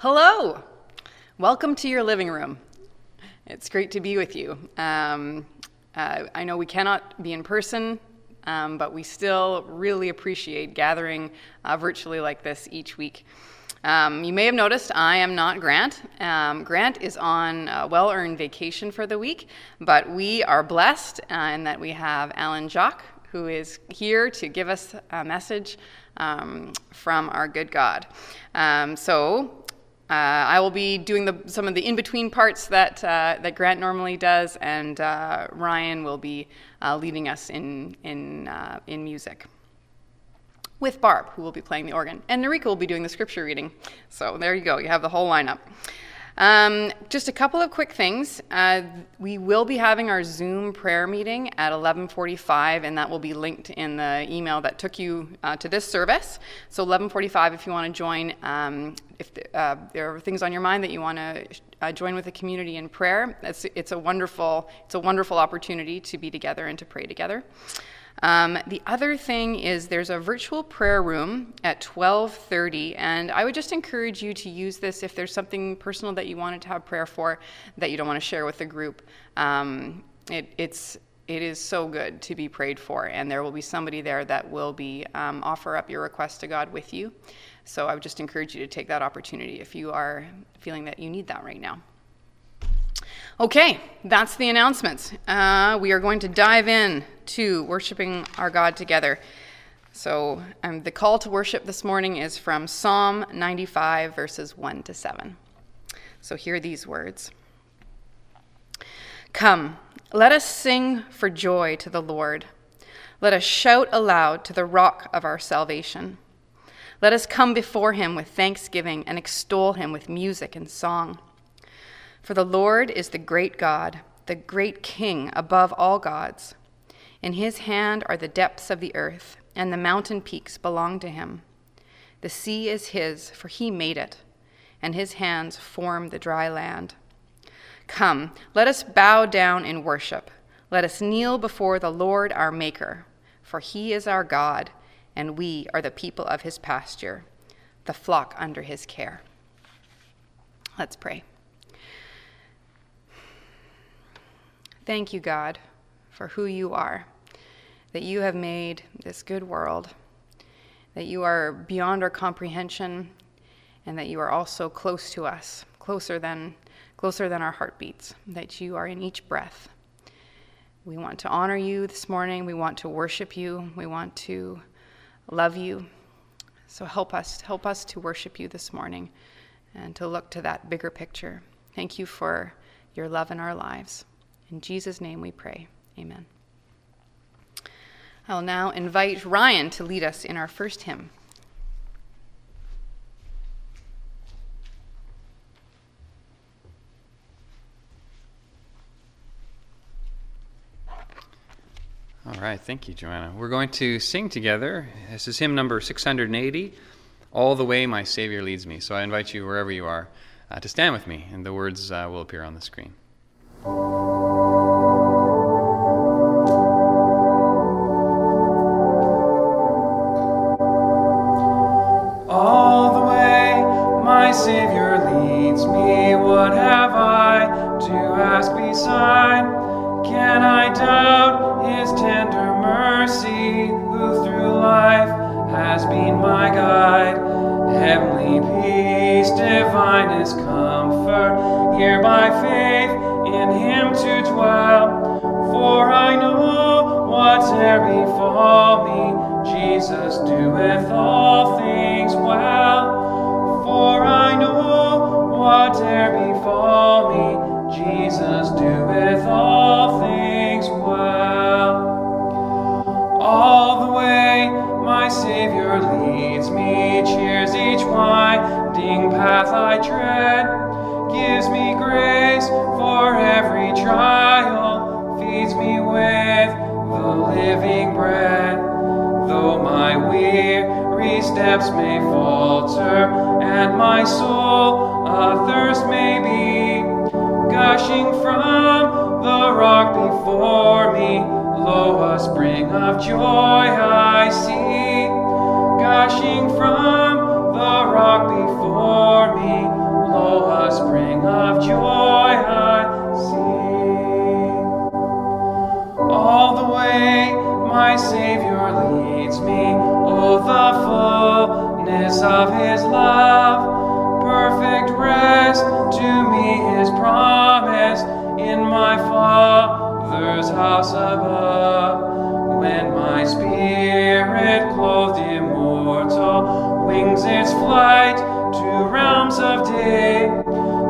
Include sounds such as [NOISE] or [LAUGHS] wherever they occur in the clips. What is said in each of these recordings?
Hello! Welcome to your living room. It's great to be with you. Um, uh, I know we cannot be in person, um, but we still really appreciate gathering uh, virtually like this each week. Um, you may have noticed I am not Grant. Um, Grant is on a well earned vacation for the week, but we are blessed uh, in that we have Alan Jock, who is here to give us a message um, from our good God. Um, so uh, I will be doing the, some of the in-between parts that, uh, that Grant normally does, and uh, Ryan will be uh, leading us in, in, uh, in music with Barb, who will be playing the organ. And Narika will be doing the scripture reading. So there you go, you have the whole lineup. Um, just a couple of quick things. Uh, we will be having our Zoom prayer meeting at 11:45, and that will be linked in the email that took you uh, to this service. So 11:45, if you want to join, um, if uh, there are things on your mind that you want to uh, join with the community in prayer, it's, it's a wonderful it's a wonderful opportunity to be together and to pray together. Um, the other thing is there's a virtual prayer room at 12:30, and I would just encourage you to use this if there's something personal that you wanted to have prayer for that you don't want to share with the group. Um, it, it's it is so good to be prayed for, and there will be somebody there that will be um, offer up your request to God with you. So I would just encourage you to take that opportunity if you are feeling that you need that right now. Okay, that's the announcements. Uh, we are going to dive in to worshiping our God together. So, um, the call to worship this morning is from Psalm 95, verses 1 to 7. So, hear these words Come, let us sing for joy to the Lord. Let us shout aloud to the rock of our salvation. Let us come before him with thanksgiving and extol him with music and song. For the Lord is the great God, the great King above all gods. In his hand are the depths of the earth, and the mountain peaks belong to him. The sea is his, for he made it, and his hands form the dry land. Come, let us bow down in worship. Let us kneel before the Lord our Maker, for he is our God, and we are the people of his pasture, the flock under his care. Let's pray. Thank you, God, for who you are, that you have made this good world, that you are beyond our comprehension, and that you are also close to us, closer than, closer than our heartbeats, that you are in each breath. We want to honor you this morning. We want to worship you. We want to love you. So help us, help us to worship you this morning and to look to that bigger picture. Thank you for your love in our lives. In Jesus' name we pray. Amen. I will now invite Ryan to lead us in our first hymn. All right, thank you, Joanna. We're going to sing together. This is hymn number 680, All the Way My Savior Leads Me. So I invite you, wherever you are, uh, to stand with me, and the words uh, will appear on the screen. Steps may falter, and my soul athirst may be, gushing from the rock before me. Lo, a spring of joy I see, gushing from the rock before me. Lo, a spring of joy I see. All the way my Savior leads me. Oh, the fullness of his love, perfect rest to me his promise in my Father's house above. When my spirit clothed immortal wings its flight to realms of day,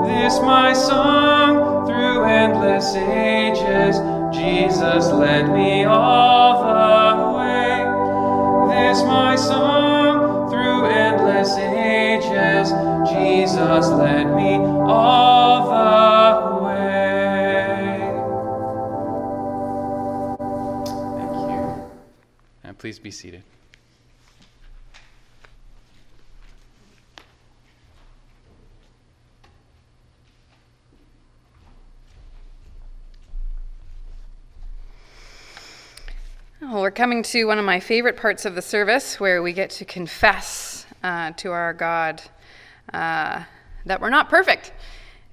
this my song through endless ages, Jesus led me all the way. This my song Jesus led me all the way. Thank you. And please be seated. Well, we're coming to one of my favorite parts of the service where we get to confess uh, to our God that we're not perfect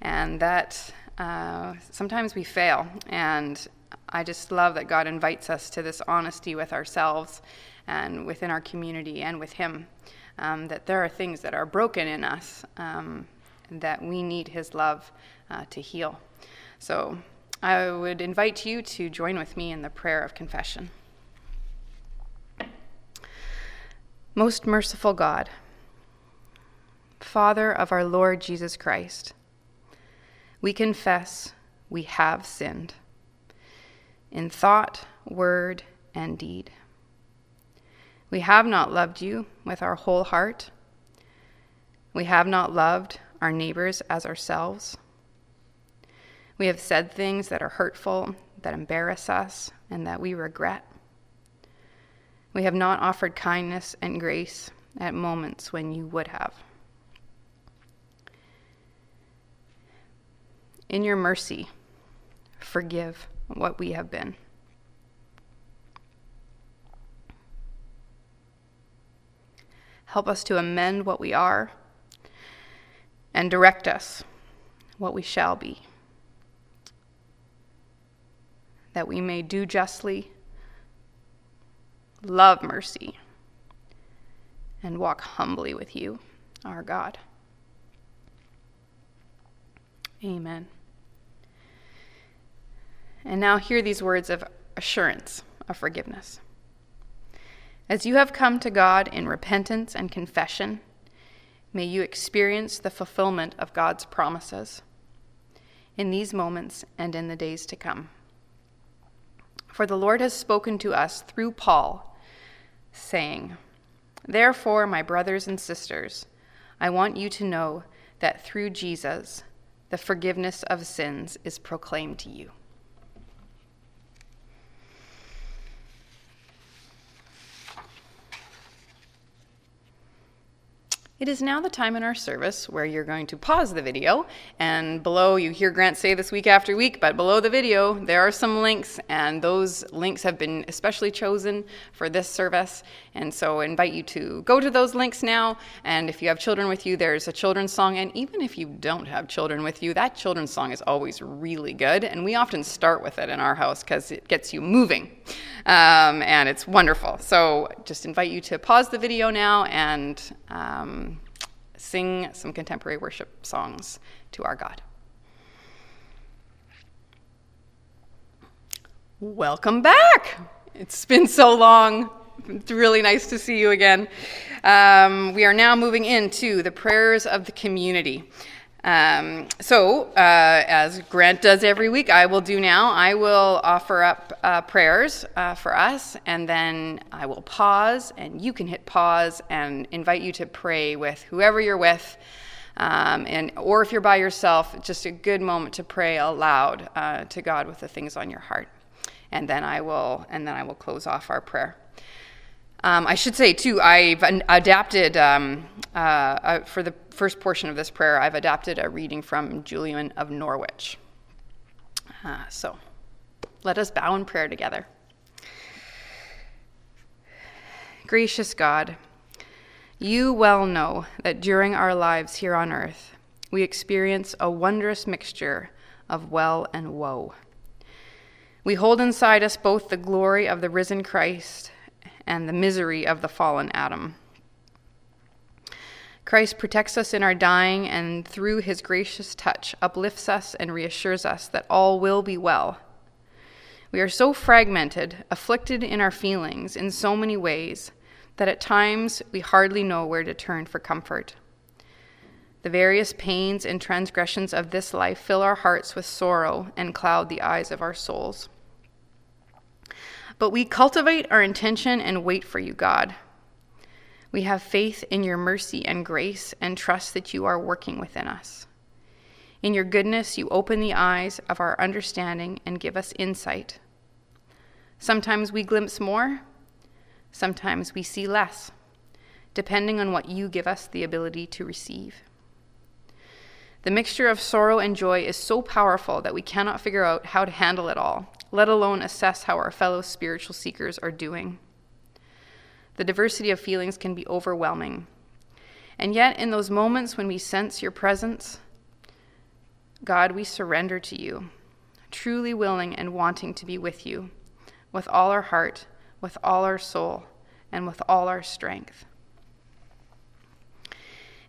and that uh, sometimes we fail. And I just love that God invites us to this honesty with ourselves and within our community and with Him. Um, that there are things that are broken in us um, that we need His love uh, to heal. So I would invite you to join with me in the prayer of confession. Most merciful God, Father of our Lord Jesus Christ, we confess we have sinned in thought, word, and deed. We have not loved you with our whole heart. We have not loved our neighbors as ourselves. We have said things that are hurtful, that embarrass us, and that we regret. We have not offered kindness and grace at moments when you would have. In your mercy, forgive what we have been. Help us to amend what we are and direct us what we shall be, that we may do justly love mercy, and walk humbly with you, our God. Amen. And now hear these words of assurance of forgiveness. As you have come to God in repentance and confession, may you experience the fulfillment of God's promises in these moments and in the days to come. For the Lord has spoken to us through Paul saying, Therefore, my brothers and sisters, I want you to know that through Jesus, the forgiveness of sins is proclaimed to you. It is now the time in our service where you're going to pause the video, and below you hear Grant say this week after week, but below the video there are some links, and those links have been especially chosen for this service. And so I invite you to go to those links now. And if you have children with you, there's a children's song. And even if you don't have children with you, that children's song is always really good. And we often start with it in our house because it gets you moving. Um, and it's wonderful. So just invite you to pause the video now and um, sing some contemporary worship songs to our God. Welcome back. It's been so long. It's really nice to see you again. Um, we are now moving into the prayers of the community. Um, so, uh, as Grant does every week, I will do now. I will offer up uh, prayers uh, for us, and then I will pause, and you can hit pause and invite you to pray with whoever you're with. Um, and or if you're by yourself, just a good moment to pray aloud uh, to God with the things on your heart, and then I will and then I will close off our prayer. Um, I should say, too, I've adapted, um, uh, uh, for the first portion of this prayer, I've adapted a reading from Julian of Norwich. Uh, so let us bow in prayer together. Gracious God, you well know that during our lives here on earth, we experience a wondrous mixture of well and woe. We hold inside us both the glory of the risen Christ and the misery of the fallen Adam. Christ protects us in our dying and through his gracious touch uplifts us and reassures us that all will be well. We are so fragmented, afflicted in our feelings in so many ways, that at times we hardly know where to turn for comfort. The various pains and transgressions of this life fill our hearts with sorrow and cloud the eyes of our souls. But we cultivate our intention and wait for you, God. We have faith in your mercy and grace and trust that you are working within us. In your goodness, you open the eyes of our understanding and give us insight. Sometimes we glimpse more, sometimes we see less, depending on what you give us the ability to receive. The mixture of sorrow and joy is so powerful that we cannot figure out how to handle it all, let alone assess how our fellow spiritual seekers are doing. The diversity of feelings can be overwhelming. And yet, in those moments when we sense your presence, God, we surrender to you, truly willing and wanting to be with you, with all our heart, with all our soul, and with all our strength.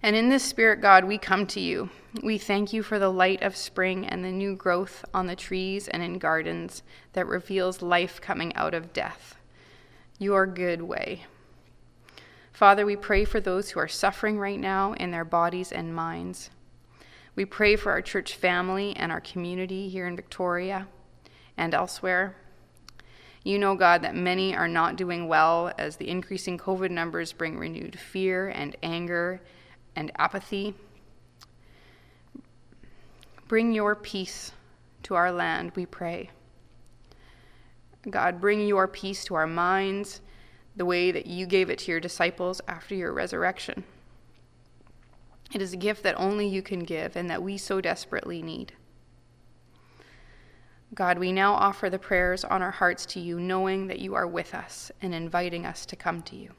And in this spirit, God, we come to you. We thank you for the light of spring and the new growth on the trees and in gardens that reveals life coming out of death. Your good way. Father, we pray for those who are suffering right now in their bodies and minds. We pray for our church family and our community here in Victoria and elsewhere. You know, God, that many are not doing well as the increasing COVID numbers bring renewed fear and anger and apathy. Bring your peace to our land, we pray. God, bring your peace to our minds the way that you gave it to your disciples after your resurrection. It is a gift that only you can give and that we so desperately need. God, we now offer the prayers on our hearts to you, knowing that you are with us and inviting us to come to you.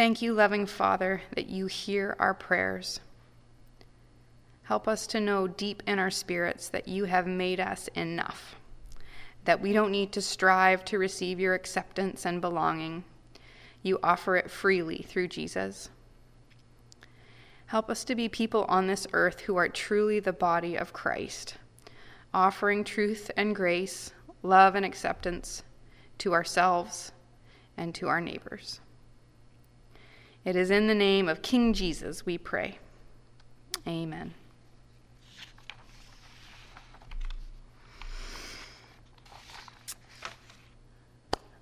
Thank you, loving Father, that you hear our prayers. Help us to know deep in our spirits that you have made us enough, that we don't need to strive to receive your acceptance and belonging. You offer it freely through Jesus. Help us to be people on this earth who are truly the body of Christ, offering truth and grace, love and acceptance to ourselves and to our neighbors. It is in the name of King Jesus we pray. Amen.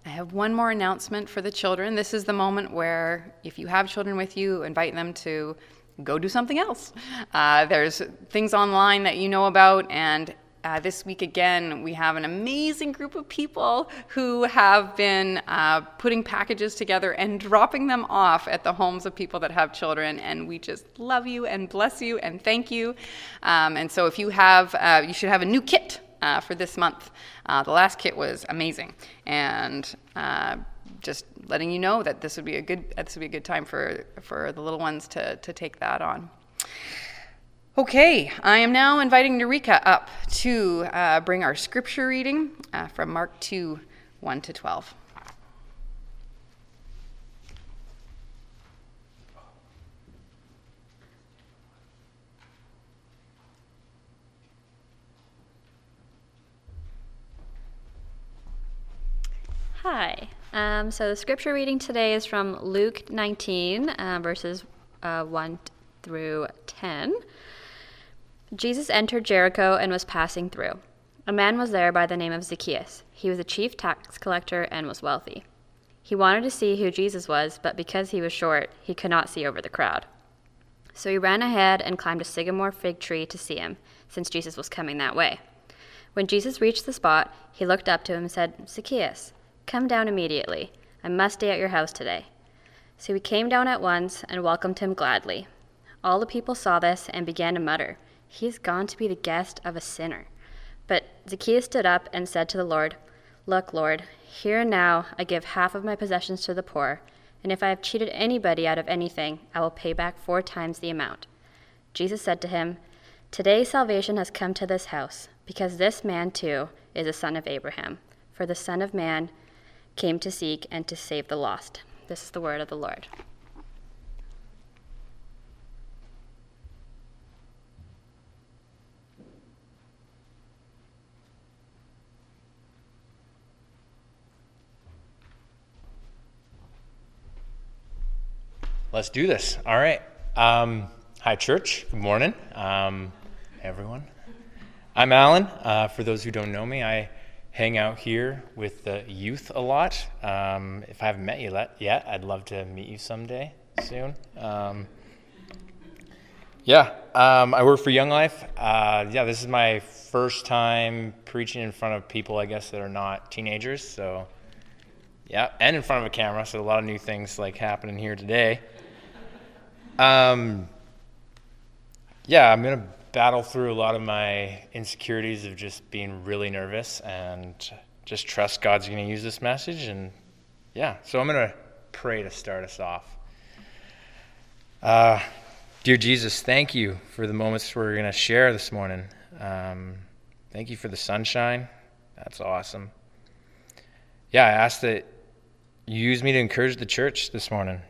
I have one more announcement for the children. This is the moment where, if you have children with you, invite them to go do something else. Uh, there's things online that you know about, and uh, this week again, we have an amazing group of people who have been uh, putting packages together and dropping them off at the homes of people that have children. And we just love you and bless you and thank you. Um, and so, if you have, uh, you should have a new kit uh, for this month. Uh, the last kit was amazing, and uh, just letting you know that this would be a good this would be a good time for for the little ones to to take that on. Okay, I am now inviting Narika up to uh, bring our scripture reading uh, from Mark 2 1 to 12. Hi. Um, so the scripture reading today is from Luke 19, uh, verses uh, 1 through 10. Jesus entered Jericho and was passing through. A man was there by the name of Zacchaeus. He was a chief tax collector and was wealthy. He wanted to see who Jesus was, but because he was short, he could not see over the crowd. So he ran ahead and climbed a sycamore fig tree to see him, since Jesus was coming that way. When Jesus reached the spot, he looked up to him and said, Zacchaeus, come down immediately. I must stay at your house today. So he came down at once and welcomed him gladly. All the people saw this and began to mutter, he has gone to be the guest of a sinner. But Zacchaeus stood up and said to the Lord, Look, Lord, here and now I give half of my possessions to the poor, And if I have cheated anybody out of anything, I will pay back four times the amount. Jesus said to him, Today salvation has come to this house, because this man too is a son of Abraham. For the Son of Man came to seek and to save the lost. This is the word of the Lord. Let's do this. All right. Um, hi, church. Good morning, um, everyone. I'm Alan. Uh, for those who don't know me, I hang out here with the youth a lot. Um, if I haven't met you yet, I'd love to meet you someday soon. Um, yeah, um, I work for Young Life. Uh, yeah, this is my first time preaching in front of people, I guess, that are not teenagers. So, yeah, and in front of a camera. So a lot of new things like happening here today. Um, yeah, I'm gonna battle through a lot of my insecurities of just being really nervous and just trust God's gonna use this message. And yeah, so I'm gonna pray to start us off. Uh, dear Jesus, thank you for the moments we're gonna share this morning. Um, thank you for the sunshine. That's awesome. Yeah, I ask that you use me to encourage the church this morning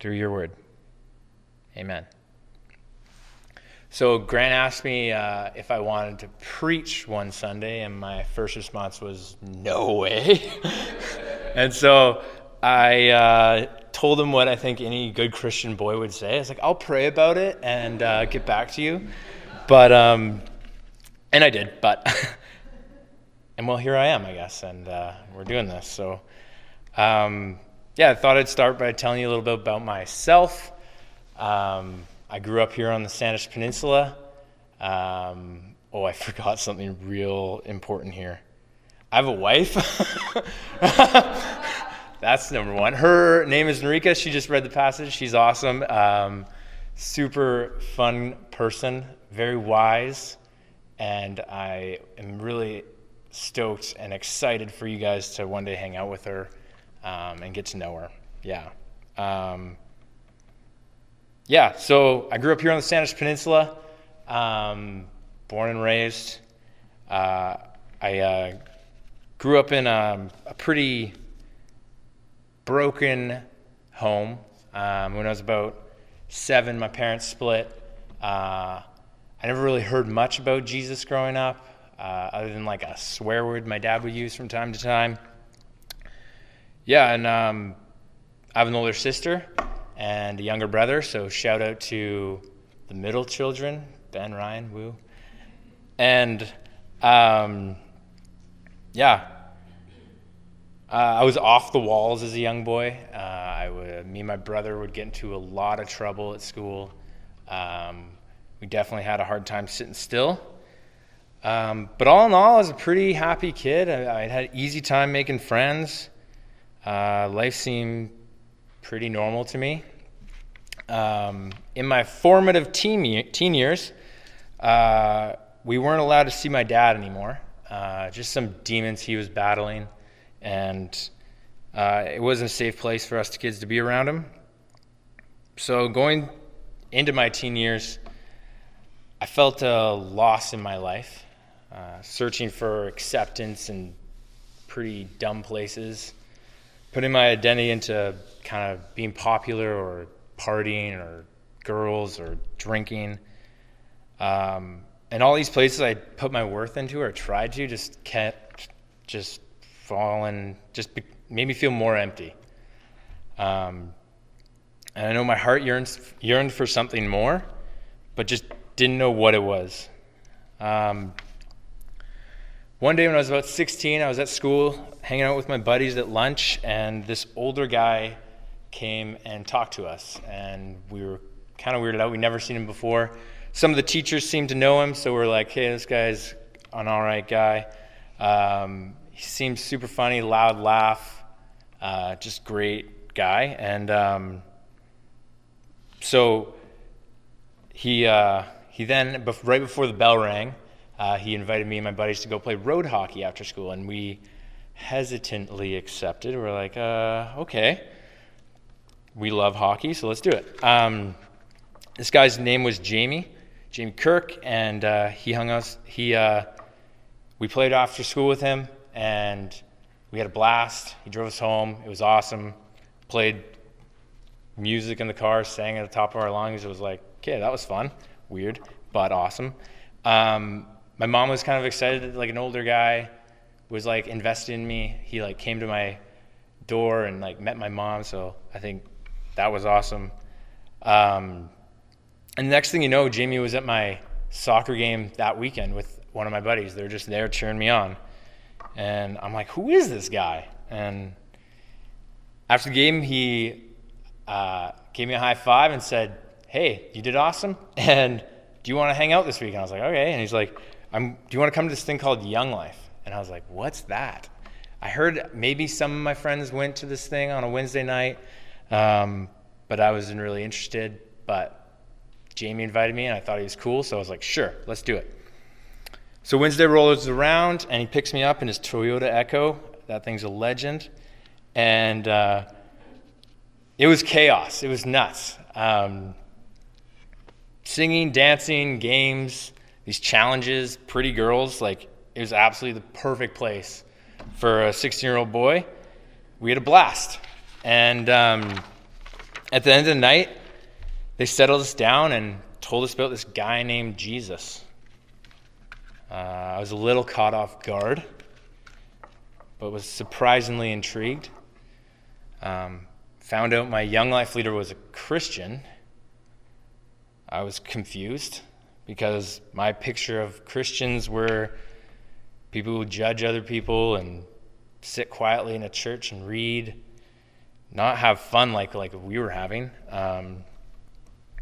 through your word. Amen. So Grant asked me uh, if I wanted to preach one Sunday, and my first response was no way. [LAUGHS] and so I uh, told him what I think any good Christian boy would say. I was like, I'll pray about it and uh, get back to you. But um, and I did. But [LAUGHS] and well, here I am, I guess, and uh, we're doing this. So um, yeah, I thought I'd start by telling you a little bit about myself. Um, I grew up here on the Saanich Peninsula. Um, oh, I [LAUGHS] forgot something real important here. I have a wife. [LAUGHS] That's number one. Her name is Narika. She just read the passage. She's awesome. Um, super fun person, very wise. And I am really stoked and excited for you guys to one day hang out with her um, and get to know her. Yeah. Um, yeah, so I grew up here on the Saanich Peninsula, um, born and raised. Uh, I uh, grew up in a, a, pretty broken home. Um, when I was about seven, my parents split. Uh, I never really heard much about Jesus growing up, uh, other than like a swear word my dad would use from time to time. Yeah, and um, I have an older sister and a younger brother. So shout out to the middle children, Ben, Ryan, Woo. And um, yeah, uh, I was off the walls as a young boy. Uh, I would, me and my brother would get into a lot of trouble at school. Um, we definitely had a hard time sitting still. Um, but all in all, I was a pretty happy kid. I, I had an easy time making friends. Uh, life seemed pretty normal to me. Um, in my formative teen, teen years, uh, we weren't allowed to see my dad anymore. Uh, just some demons he was battling, and uh, it wasn't a safe place for us kids to be around him. So, going into my teen years, I felt a loss in my life, uh, searching for acceptance in pretty dumb places, putting my identity into kind of being popular or partying or girls or drinking. Um, and all these places I put my worth into or tried to just kept just falling, just be, made me feel more empty. Um, and I know my heart yearns, yearned for something more, but just didn't know what it was. Um, one day when I was about 16, I was at school hanging out with my buddies at lunch, and this older guy came and talked to us. And we were kind of weirded out. We'd never seen him before. Some of the teachers seemed to know him, so we're like, hey, this guy's an all right guy. Um, he seems super funny, loud laugh, uh, just great guy. And um, so he, uh, he then, right before the bell rang, uh, he invited me and my buddies to go play road hockey after school. And we hesitantly accepted. We're like, uh, okay. we love hockey, so let's do it. Um, this guy's name was Jamie, Jamie Kirk, and uh, he hung us. He uh, we played after school with him, and we had a blast. He drove us home. It was awesome. Played music in the car, sang at the top of our lungs. It was like, okay, that was fun. Weird, but awesome. Um, my mom was kind of excited, like an older guy was like invested in me. He like came to my door and like met my mom. So I think that was awesome. Um, and the next thing you know, Jamie was at my soccer game that weekend with one of my buddies. They're just there cheering me on. And I'm like, who is this guy? And after the game, he uh, gave me a high five and said, hey, you did awesome. [LAUGHS] And do you want to hang out this week? And I was like, okay. And he's like, I'm, do you want to come to this thing called Young Life? And I was like, what's that? I heard maybe some of my friends went to this thing on a Wednesday night, um, but I wasn't really interested. But Jamie invited me, and I thought he was cool, so I was like, sure, let's do it. So Wednesday rolls around, and he picks me up in his Toyota Echo. That thing's a legend, and uh, it was chaos. It was nuts. Um, singing, dancing, games, these challenges, pretty girls. Like it was absolutely the perfect place for a 16 year old boy. We had a blast. And um, at the end of the night, they settled us down and told us about this guy named Jesus. Uh, I was a little caught off guard, but was surprisingly intrigued. Um, found out my young life leader was a Christian. I was confused because my picture of Christians were people who judge other people and sit quietly in a church and read, not have fun like like we were having. Um,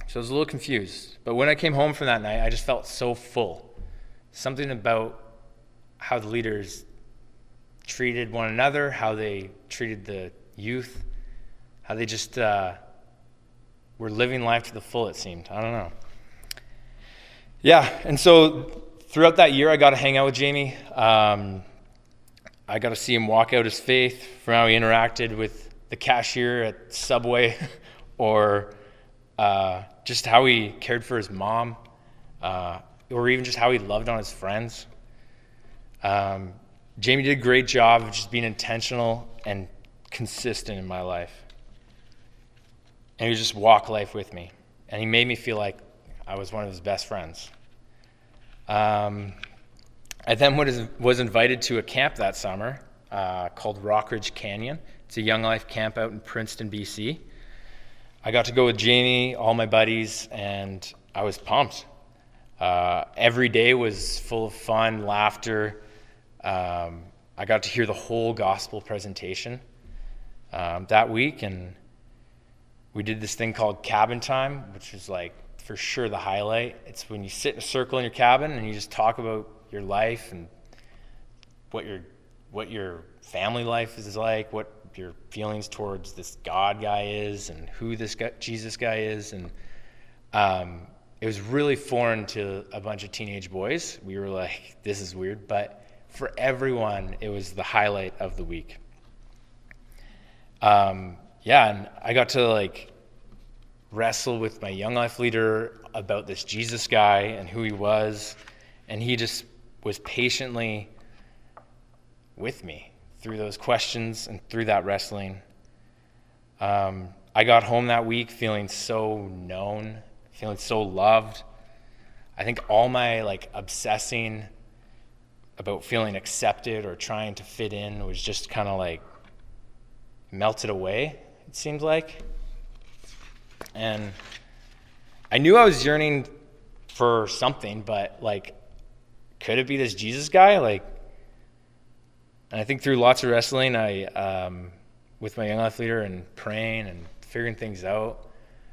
so I was a little confused. But when I came home from that night, I just felt so full. Something about how the leaders treated one another, how they treated the youth, how they just uh, were living life to the full. It seemed. I don't know. Yeah, and so throughout that year, I got to hang out with Jamie. Um, I got to see him walk out his faith from how he interacted with the cashier at Subway, [LAUGHS] or uh, just how he cared for his mom, uh, or even just how he loved on his friends. Um, Jamie did a great job of just being intentional and consistent in my life. And he would just walk life with me. And he made me feel like I was one of his best friends. Um, I then was, invited to a camp that summer uh, called Rockridge Canyon. It's a Young Life camp out in Princeton, BC. I got to go with Jamie, all my buddies, and I was pumped. Uh, every day was full of fun, laughter. Um, I got to hear the whole gospel presentation um, that week, and we did this thing called cabin time, which was like for sure the highlight. It's when you sit in a circle in your cabin and you just talk about your life and what your what your family life is like, what your feelings towards this God guy is, and who this guy, Jesus guy is, and um, it was really foreign to a bunch of teenage boys. We were like, "This is weird," but for everyone, it was the highlight of the week. Um, yeah, and I got to like wrestle with my young life leader about this Jesus guy and who he was. And he just was patiently with me through those questions and through that wrestling. Um, I got home that week feeling so known, feeling so loved. I think all my like obsessing about feeling accepted or trying to fit in was just kind of like melted away, it seemed like. And I knew I was yearning for something, but like, could it be this Jesus guy? Like, and I think through lots of wrestling, I, um, with my young life leader and praying and figuring things out,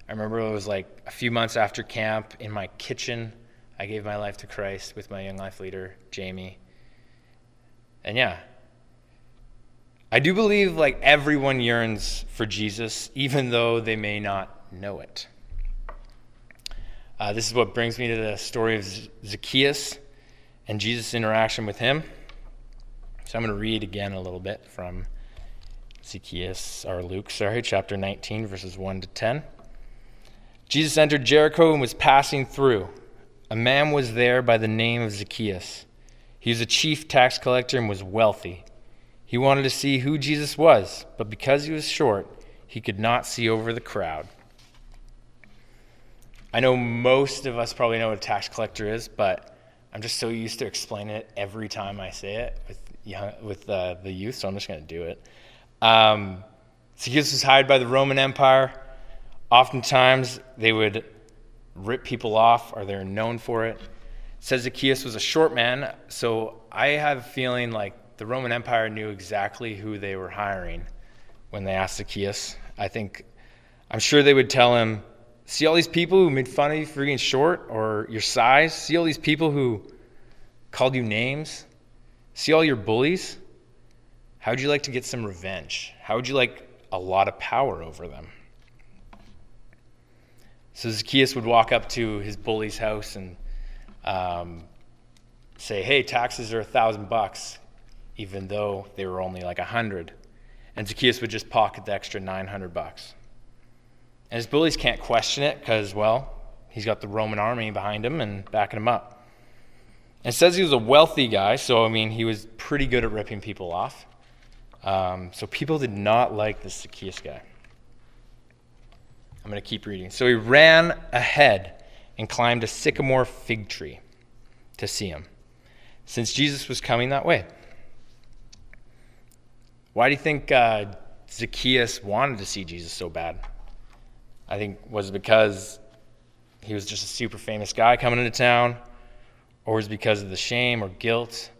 I remember it was like a few months after camp in my kitchen, I gave my life to Christ with my young life leader, Jamie. And yeah, I do believe like everyone yearns for Jesus, even though they may not know it. Uh, this is what brings me to the story of Zacchaeus and Jesus' interaction with him. So I'm going to read again a little bit from Zacchaeus, or Luke, sorry, chapter 19, verses 1 to 10. Jesus entered Jericho and was passing through. A man was there by the name of Zacchaeus. He was a chief tax collector and was wealthy. He wanted to see who Jesus was, but because he was short, he could not see over the crowd. I know most of us probably know what a tax collector is, but I'm just so used to explaining it every time I say it with young, with uh, the youth, so I'm just going to do it. Um, Zacchaeus was hired by the Roman Empire. Oftentimes, they would rip people off, or they're known for it says Zacchaeus was a short man, so I have a feeling like the Roman Empire knew exactly who they were hiring when they asked Zacchaeus. I think, I'm sure they would tell him, See all these people who made fun of you for being short or your size? See all these people who called you names? See all your bullies? How would you like to get some revenge? How would you like a lot of power over them? So Zacchaeus would walk up to his bully's house and um, say, "Hey, taxes are a thousand bucks," even though they were only like a hundred, and Zacchaeus would just pocket the extra nine hundred bucks. And his bullies can't question it because, well, he's got the Roman army behind him and backing him up. And it says he was a wealthy guy, so I mean, he was pretty good at ripping people off. Um, so people did not like this Zacchaeus guy. I'm going to keep reading. So he ran ahead and climbed a sycamore fig tree to see him, since Jesus was coming that way. Why do you think uh, Zacchaeus wanted to see Jesus so bad? I think was because he was just a super famous guy coming into town, or was because of the shame or guilt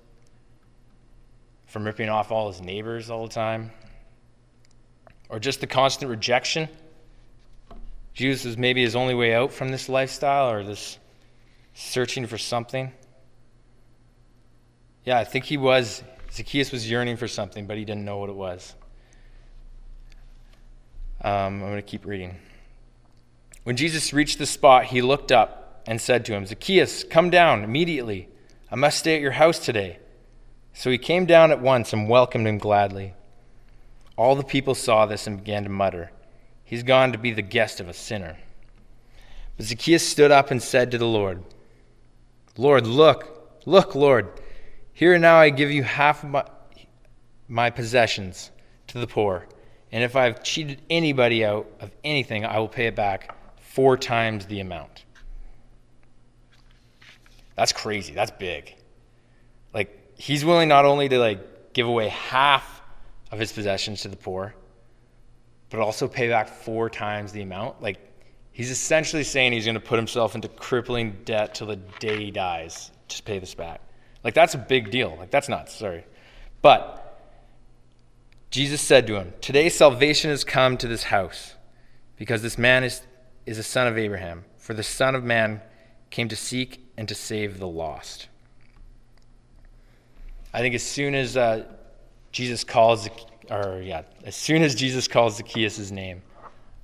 from ripping off all his neighbors all the time, or just the constant rejection. Jesus was maybe his only way out from this lifestyle or this searching for something. Yeah, I think he was. Zacchaeus was yearning for something, but he didn't know what it was. Um, I'm going to keep reading. When Jesus reached the spot, he looked up and said to him, Zacchaeus, come down immediately. I must stay at your house today. So he came down at once and welcomed him gladly. All the people saw this and began to mutter, He's gone to be the guest of a sinner. But Zacchaeus stood up and said to the Lord, Lord, look, look, Lord, here and now I give you half my, my possessions to the poor. And if I've cheated anybody out of anything, I will pay it back four times the amount. That's crazy. That's big. Like he's willing not only to like give away half of his possessions to the poor, but also pay back four times the amount. Like he's essentially saying he's going to put himself into crippling debt till the day he dies to pay this back. Like that's a big deal. Like that's nuts. Sorry, but Jesus said to him, "Today salvation has come to this house, because this man is is a son of Abraham, for the Son of Man came to seek and to save the lost. I think as soon as uh, Jesus calls, or yeah, as soon as Jesus calls Zacchaeus' name,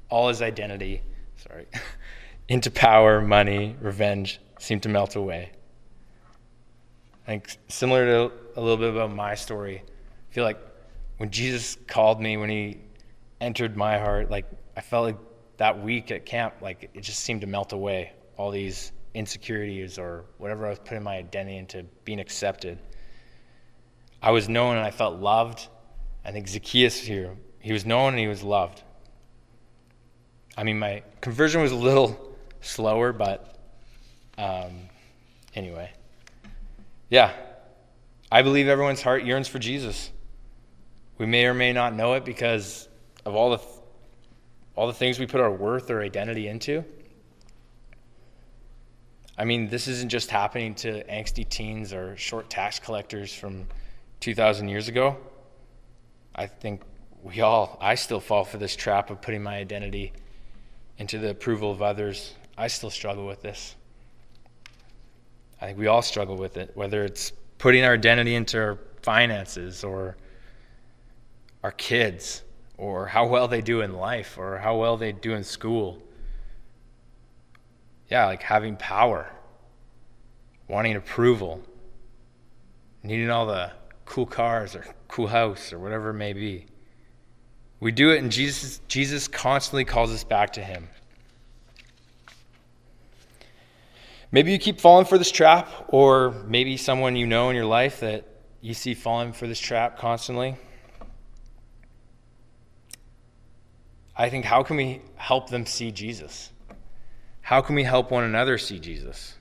all his identity, sorry, [LAUGHS] into power, money, revenge, seemed to melt away. I think similar to a little bit about my story, I feel like when Jesus called me, when he entered my heart, like I felt like that week at camp, like it just seemed to melt away. All these insecurities or whatever I was putting my identity into being accepted. I was known and I felt loved. I think Zacchaeus here, he was known and he was loved. I mean, my conversion was a little [LAUGHS] slower, but um, anyway. Yeah, I believe everyone's heart yearns for Jesus. We may or may not know it because of all the all the things we put our worth or identity into. I mean, this isn't just happening to angsty teens or short tax collectors from 2,000 years ago. I think we all, I still fall for this trap of putting my identity into the approval of others. I still struggle with this. I think we all struggle with it, whether it's putting our identity into our finances or our kids or how well they do in life or how well they do in school. Yeah, like having power, wanting approval, needing all the cool cars or cool house or whatever it may be. We do it, and Jesus, Jesus constantly calls us back to Him. Maybe you keep falling for this trap, or maybe someone you know in your life that you see falling for this trap constantly. I think, how can we help them see Jesus? How can we help one another see Jesus?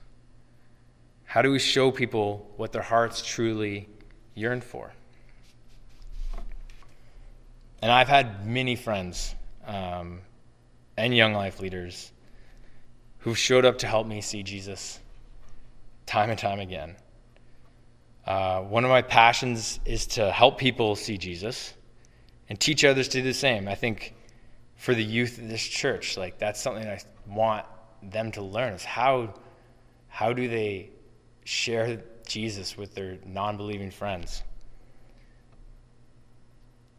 How do we show people what their hearts truly yearn for? And I've had many friends um, and young life leaders who've showed up to help me see Jesus time and time again. Uh, one of my passions is to help people see Jesus and teach others to do the same. I think for the youth of this church, like that's something I want them to learn is how how do they share Jesus with their non-believing friends?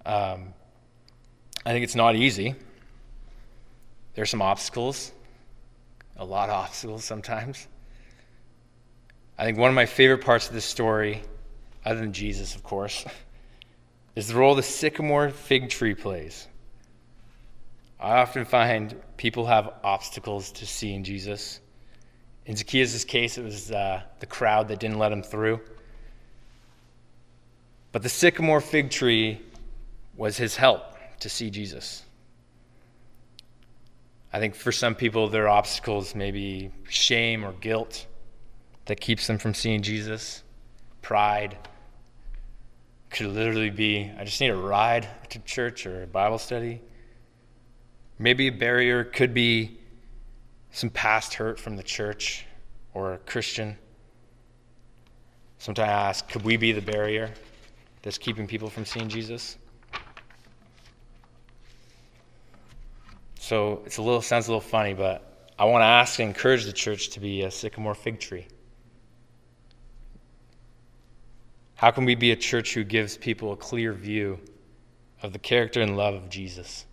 Um, I think it's not easy. There's some obstacles, a lot of obstacles sometimes. I think one of my favorite parts of this story, other than Jesus, of course, [LAUGHS] is the role the sycamore fig tree plays. I often find people have obstacles to seeing Jesus. In Zacchaeus' case, it was uh, the crowd that didn't let him through. But the sycamore fig tree was his help to see Jesus. I think for some people, their obstacles may be shame or guilt that keeps them from seeing Jesus, pride. Could literally be, I just need a ride to church or a Bible study. Maybe a barrier could be some past hurt from the church or a Christian. Sometimes I ask, could we be the barrier that's keeping people from seeing Jesus? So it's a little sounds a little funny, but I want to ask and encourage the church to be a sycamore fig tree. How can we be a church who gives people a clear view of the character and love of Jesus?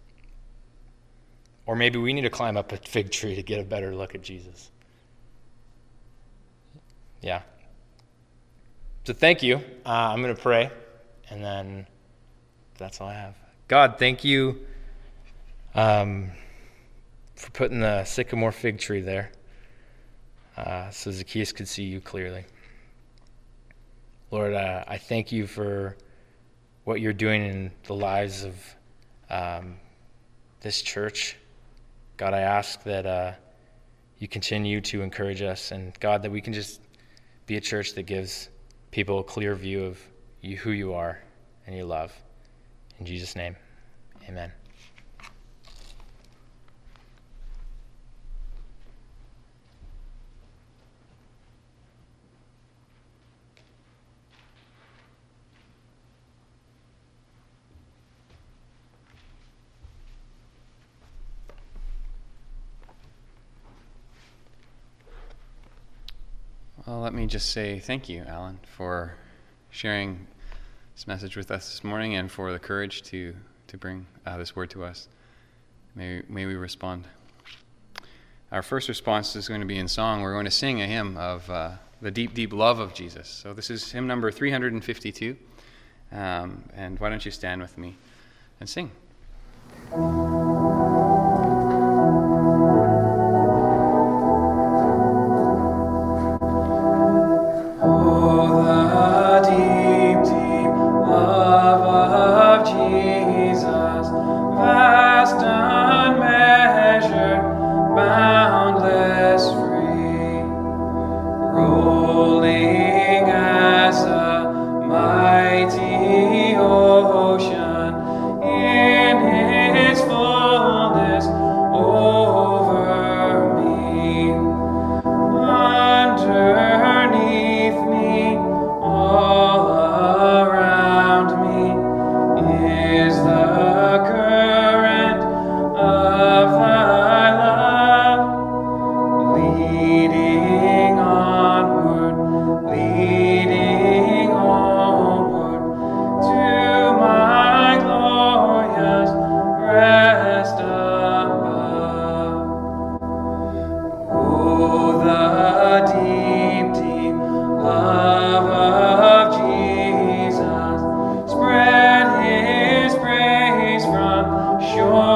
Or maybe we need to climb up a fig tree to get a better look at Jesus. Yeah. So thank you. Uh, I'm going to pray, and then that's all I have. God, thank you um, for putting the sycamore fig tree there uh, so Zacchaeus could see you clearly. Lord, uh, I thank you for what you're doing in the lives of um, this church. God, I ask that uh, you continue to encourage us, and God, that we can just be a church that gives people a clear view of you, who you are and your love. In Jesus' name, amen. Well, let me just say thank you, Alan, for sharing this message with us this morning and for the courage to, to bring uh, this word to us. May, may we respond. Our first response is going to be in song. We're going to sing a hymn of uh, the deep, deep love of Jesus. So this is hymn number 352. Um, and why don't you stand with me and sing? joy.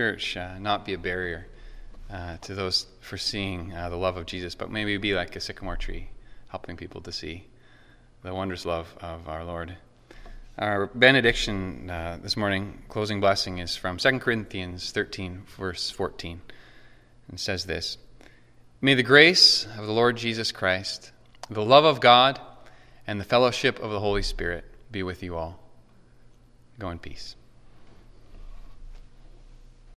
Church uh, not be a barrier uh, to those foreseeing uh, the love of Jesus, but maybe be like a sycamore tree, helping people to see the wondrous love of our Lord. Our benediction uh, this morning, closing blessing, is from 2 Corinthians 13, verse 14, and says this May the grace of the Lord Jesus Christ, the love of God, and the fellowship of the Holy Spirit be with you all. Go in peace.